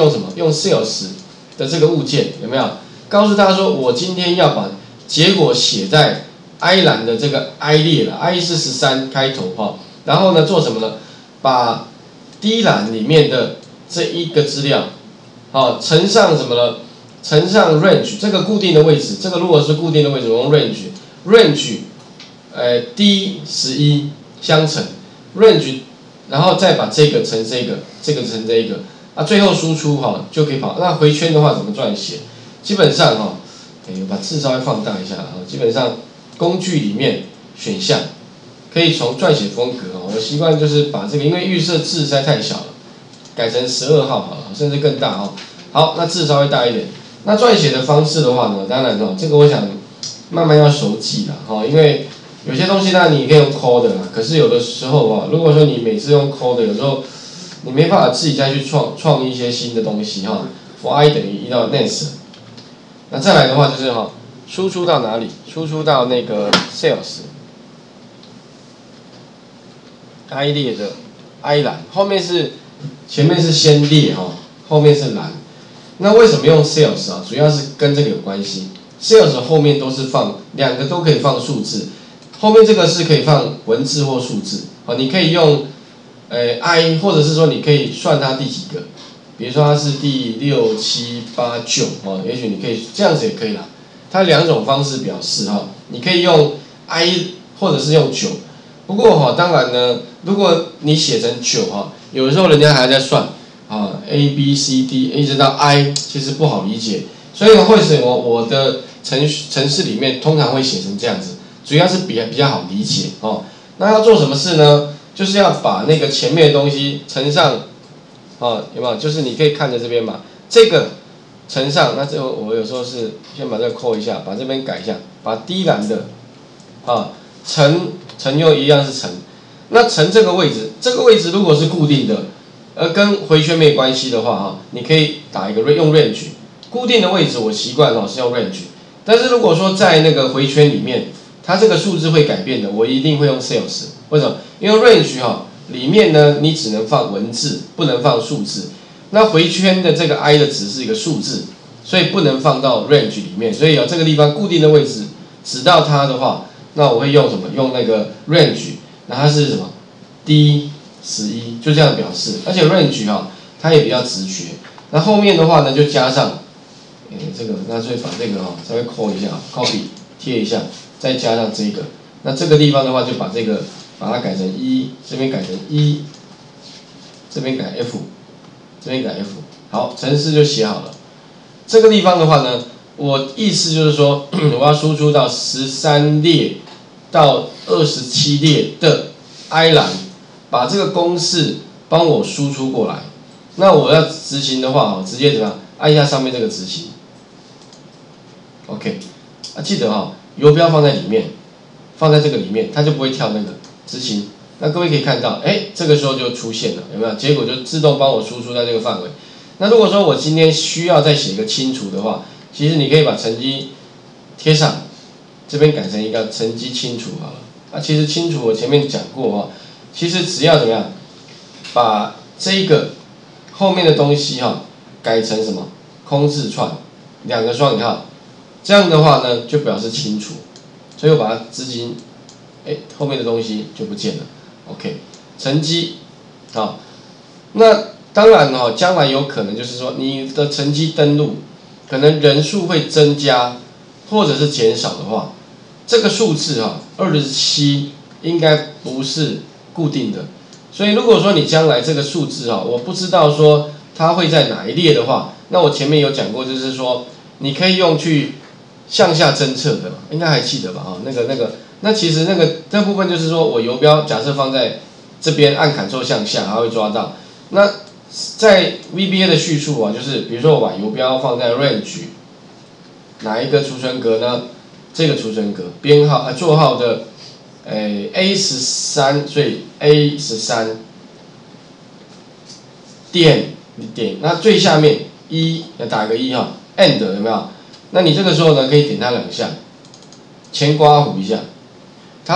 用什么？用 sales 的这个物件有没有？告诉他说，我今天要把结果写在 I 栏的这个 I 列了，I 是十三开头哈。然后呢，做什么呢？把 D 栏里面的这一个资料，好乘上什么呢？乘上 range 这个固定的位置，这个如果是固定的位置，我用 range，range，呃 D 十一相乘 range，然后再把这个乘这个，这个乘这个。啊，最后输出哈就可以跑。那回圈的话怎么撰写？基本上哈，哎，把字稍微放大一下啊。基本上工具里面选项可以从撰写风格哦，我习惯就是把这个，因为预设字实在太小了，改成十二号好了，甚至更大哦。好，那字稍微大一点。那撰写的方式的话呢，当然哦，这个我想慢慢要熟记了哈，因为有些东西呢你可以用 code 的，可是有的时候啊，如果说你每次用 code，有时候。你没办法自己再去创创一些新的东西哈 i 等于一到 next，那再来的话就是哈，输出到哪里？输出到那个 sales，i 列的 i 栏后面是前面是先列哈，后面是栏。那为什么用 sales 啊？主要是跟这个有关系。sales 后面都是放两个都可以放数字，后面这个是可以放文字或数字啊，你可以用。呃，i 或者是说你可以算它第几个，比如说它是第六七八九哦，也许你可以这样子也可以啦。它两种方式表示哈，你可以用 i 或者是用九。不过哈，当然呢，如果你写成九哈，有的时候人家还在算啊，a b c d 一直到 i，其实不好理解。所以为什么我的程程式里面通常会写成这样子，主要是比较比较好理解哦。那要做什么事呢？就是要把那个前面的东西乘上，啊，有没有？就是你可以看着这边嘛，这个乘上，那最后我有时候是先把这个扣一下，把这边改一下，把低栏的，啊，乘乘又一样是乘，那乘这个位置，这个位置如果是固定的，而跟回圈没关系的话，哈，你可以打一个 range，用 range，固定的位置我习惯哦是用 range，但是如果说在那个回圈里面，它这个数字会改变的，我一定会用 sales。为什么？因为 range 哈里面呢，你只能放文字，不能放数字。那回圈的这个 i 的值是一个数字，所以不能放到 range 里面。所以有这个地方固定的位置，指到它的话，那我会用什么？用那个 range，那它是什么？d 十一就这样表示。而且 range 哈，它也比较直觉。那后面的话呢，就加上，诶这个，那所以把这个哈稍微扣一下，copy 贴一下，再加上这个。那这个地方的话，就把这个。把它改成一，这边改成一，这边改 F，这边改 F，好，程式就写好了。这个地方的话呢，我意思就是说，我要输出到十三列到二十七列的 I 栏，把这个公式帮我输出过来。那我要执行的话，哦，直接怎么样？按一下上面这个执行。OK，啊，记得哈，游标放在里面，放在这个里面，它就不会跳那个。执行，那各位可以看到，哎，这个时候就出现了，有没有？结果就自动帮我输出在这个范围。那如果说我今天需要再写一个清除的话，其实你可以把成绩贴上，这边改成一个成绩清除好了。啊，其实清除我前面讲过哈，其实只要怎么样，把这个后面的东西哈改成什么空字串，两个双引号，这样的话呢就表示清除，所以我把它资金。哎，后面的东西就不见了。OK，成绩，好，那当然哈，将来有可能就是说你的成绩登录，可能人数会增加或者是减少的话，这个数字哈，二十七应该不是固定的。所以如果说你将来这个数字哈，我不知道说它会在哪一列的话，那我前面有讲过，就是说你可以用去向下侦测的，应该还记得吧？哈，那个那个。那其实那个这部分就是说我游标假设放在这边，按 Ctrl 向下，它会抓到。那在 VBA 的叙述啊，就是比如说我把游标放在 Range 哪一个储存格呢？这个储存格编号啊座号的诶 A 十三，所以 A 十三点点，那最下面一要打个一哈，End 有没有？那你这个时候呢可以点它两下，前刮弧一下。